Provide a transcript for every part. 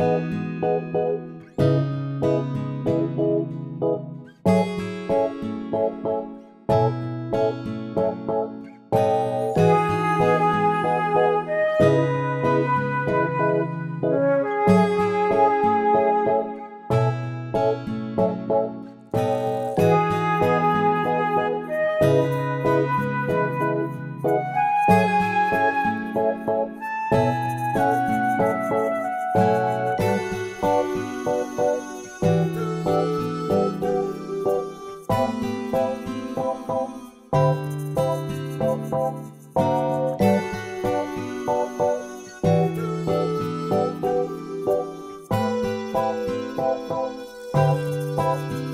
Thank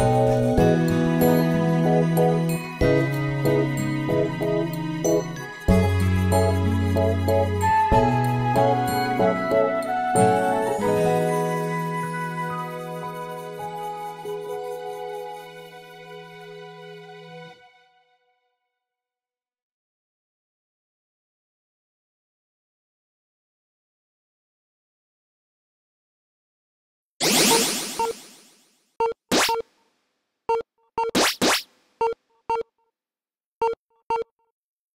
Thank you.